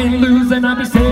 and lose and I be saying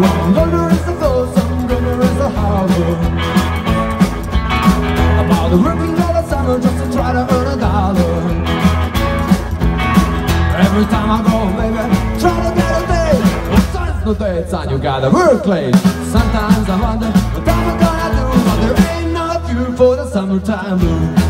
The some the About working all the summer just to try to earn a dollar Every time I go, baby, try to get a date But time's no dates and you gotta work late Sometimes I wonder what I'm gonna do But there ain't no cure for the summertime. blues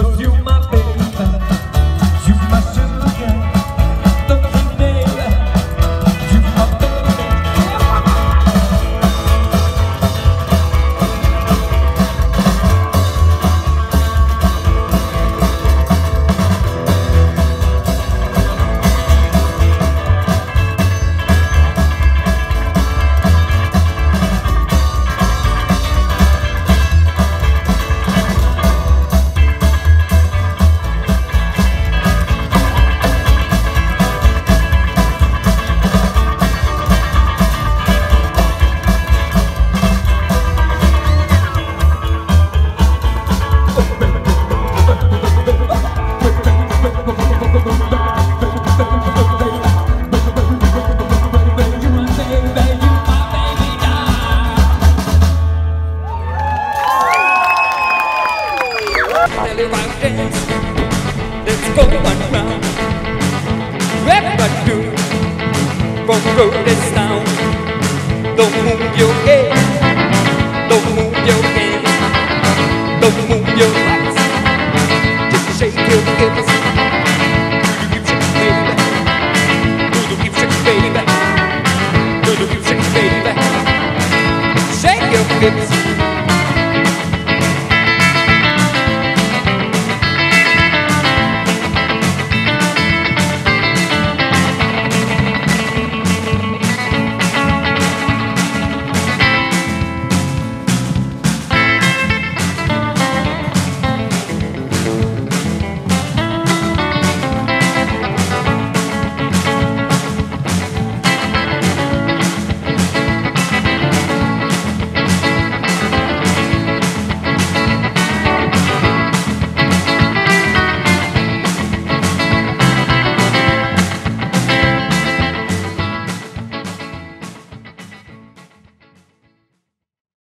road is down. Don't move your